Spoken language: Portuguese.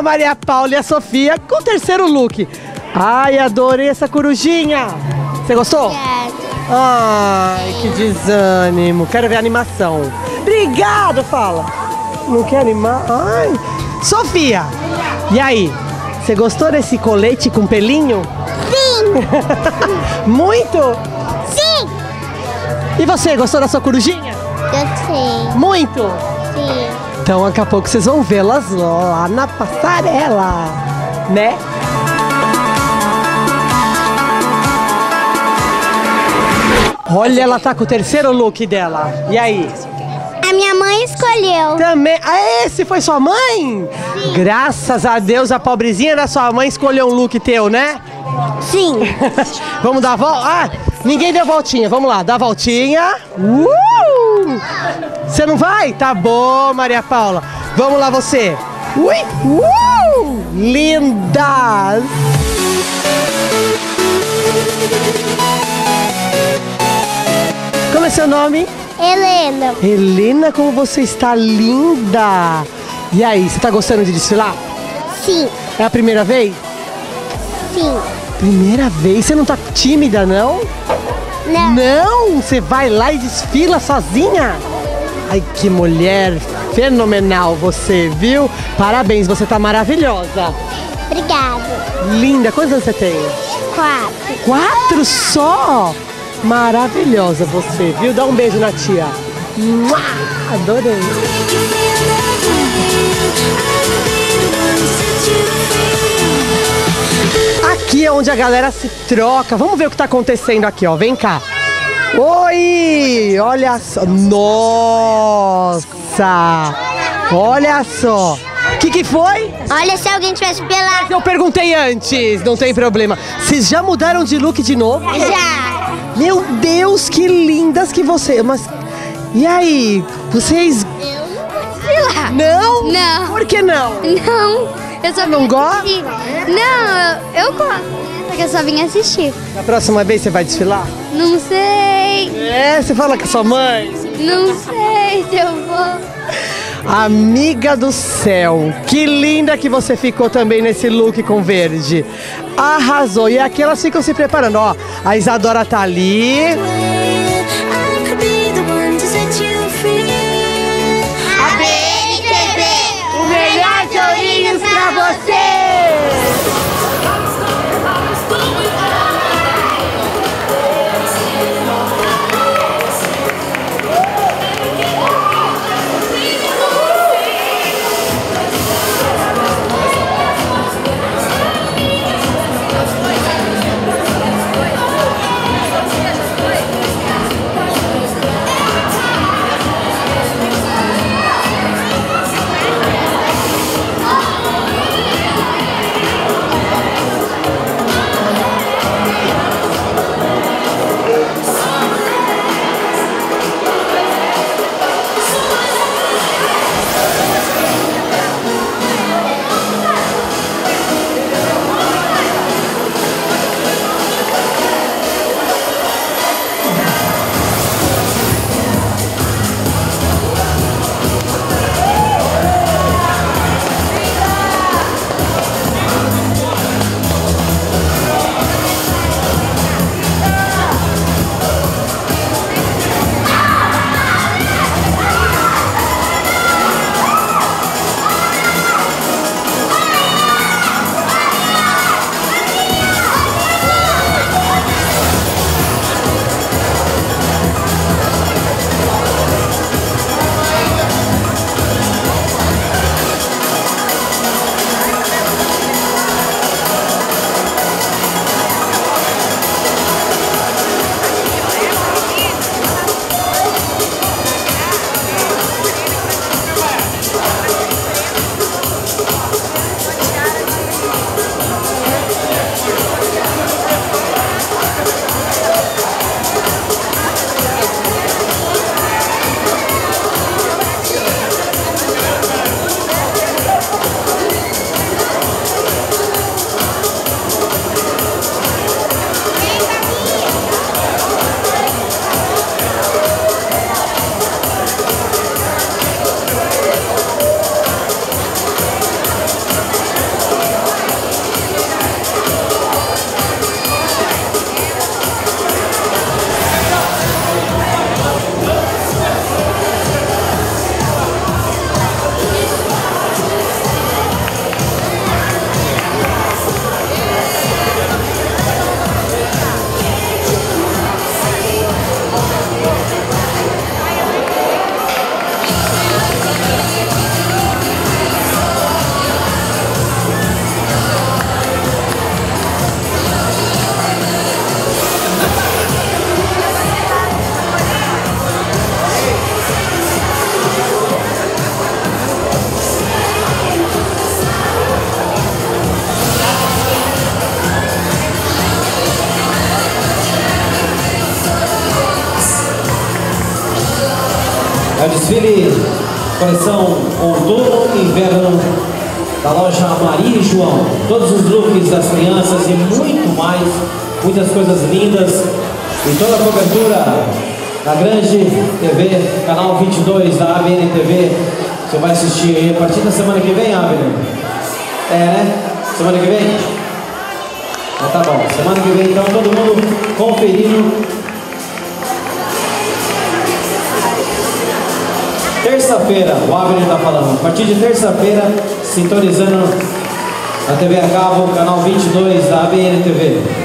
a Maria Paula e a Sofia com o terceiro look. Ai, adorei essa corujinha. Você gostou? Ai, que desânimo. Quero ver a animação. Obrigado, fala. Não quer animar? Ai. Sofia, e aí? Você gostou desse colete com pelinho? Sim! Muito? Sim! E você, gostou da sua corujinha? Gostei. Muito? Sim. Então daqui a pouco vocês vão vê-las lá na passarela, né? Olha, ela tá com o terceiro look dela. E aí? A minha mãe escolheu. Também. Ah, esse foi sua mãe? Graças a Deus, a pobrezinha da sua mãe escolheu um look teu, né? Sim. Vamos dar a volta? Ah, ninguém deu voltinha. Vamos lá, dá a voltinha. Uh! Você não vai? Tá bom, Maria Paula. Vamos lá, você. Ui! Uh! Lindas! Como é seu nome? Helena. Helena, como você está linda! E aí, você tá gostando de desfilar? Sim. É a primeira vez? Sim. Primeira vez? Você não tá tímida, não? Não. Não! Você vai lá e desfila sozinha? Ai, que mulher fenomenal você, viu? Parabéns, você tá maravilhosa. Obrigada. Linda. Quantos anos você tem? Quatro. Quatro só? Maravilhosa você, viu? Dá um beijo na tia. Mua! Adorei. Aqui é onde a galera se troca. Vamos ver o que tá acontecendo aqui, ó. Vem cá. Oi! Olha só. Nossa! Olha só. O que, que foi? Olha se alguém tivesse pelado. Eu perguntei antes, não tem problema. Vocês já mudaram de look de novo? Já. Meu Deus, que lindas que você. Mas. E aí? Vocês. Sei lá. Não? Não. Por que não? Não. Eu só Não gosta? Não, eu, eu gosto. Só que eu só vim assistir. Na próxima vez você vai desfilar? Não sei. É, você fala com a sua mãe? Não sei se eu vou. Amiga do céu, que linda que você ficou também nesse look com verde. Arrasou. E aqui elas ficam se preparando, ó. A Isadora tá ali. Desfile coleção outono e inverno da loja Maria e João. Todos os looks das crianças e muito mais, muitas coisas lindas e toda a cobertura da grande TV, canal 22 da ABN TV. Você vai assistir aí a partir da semana que vem, Abner? É, né? Semana que vem? Então tá bom. Semana que vem, então, todo mundo conferindo Terça-feira, o Abner está falando. A partir de terça-feira, sintonizando a TV a cabo, canal 22 da ABN TV.